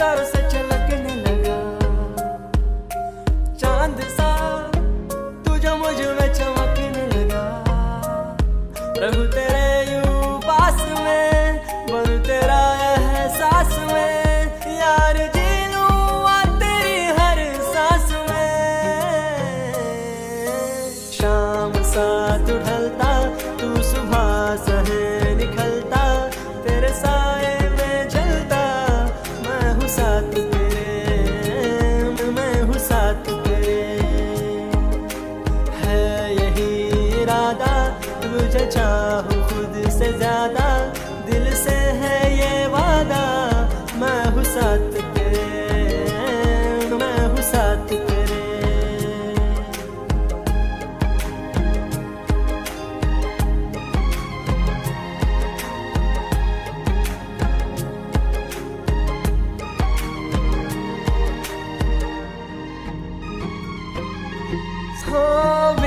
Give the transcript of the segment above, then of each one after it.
सितारों से लगा। चाँद सा तुझे मुझमें चमकने लगा। प्रभु तेरे यू पास में बनू तेरा एहसास में, यार जी तेरी हर सांस में। शाम सा तू ढलता इरादा तुझे चाहूँ खुद से ज़्यादा। दिल से है ये वादा, मैं हूँ साथ तेरे, मैं हूँ हो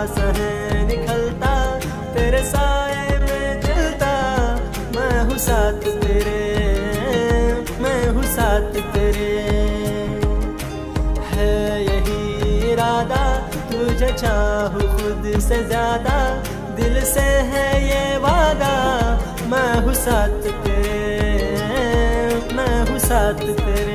सुबह सहे निकलता तेरे साए में जलता। मैं हूँ साथ तेरे, मैं हूँ साथ तेरे। है यही इरादा, तुझे चाहूँ खुद से ज़्यादा। दिल से है ये वादा, मैं हूँ साथ तेरे, मैं हूँ साथ तेरे।